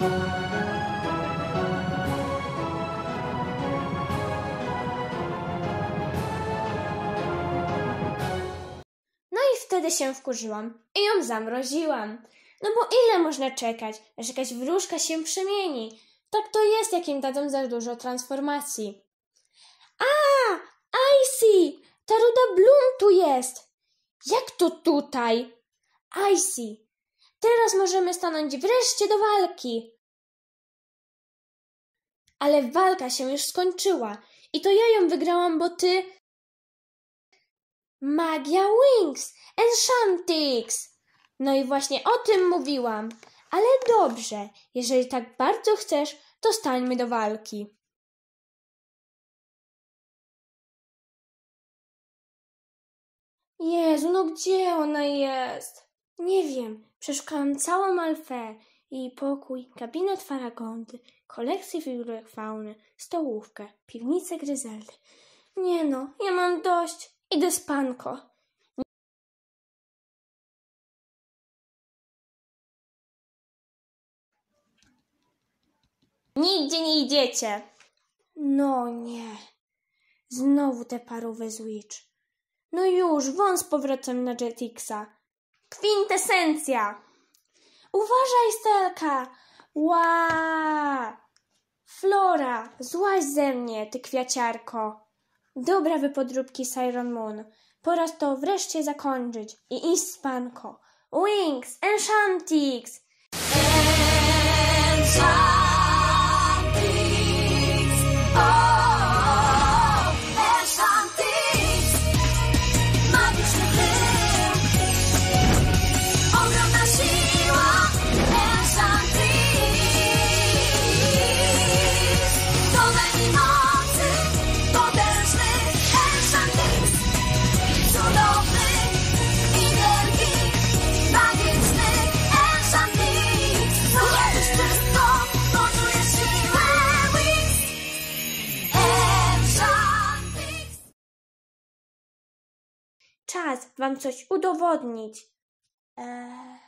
No i wtedy się wkurzyłam i ją zamroziłam. No bo ile można czekać, aż jakaś wróżka się przemieni? Tak to jest, jak im dadzą za dużo transformacji. A, Icy! Ta ruda Bloom tu jest! Jak to tutaj? Icy, teraz możemy stanąć wreszcie do walki. Ale walka się już skończyła i to ja ją wygrałam, bo ty... Magia Wings! Enchantix! No i właśnie o tym mówiłam. Ale dobrze, jeżeli tak bardzo chcesz, to stańmy do walki. Jezu, no gdzie ona jest? Nie wiem. Przeszukałam całą Alfę, jej pokój, gabinet Faragondy, kolekcję figurek fauny, stołówkę, piwnicę Gryzeldy. Nie no, ja mam dość. Idę spanko. Nigdzie nie idziecie. No nie. Znowu te parowe Switch. No już, z powrotem na Jetixa. Kwintesencja! Uważaj, Stelka! Ła! Flora, złaź ze mnie, ty kwiaciarko. Dobra wypodróbki Siren Moon. Pora to wreszcie zakończyć i iść spanko. Wings, Enchantix! Enchantix, Czas wam coś udowodnić. Eee...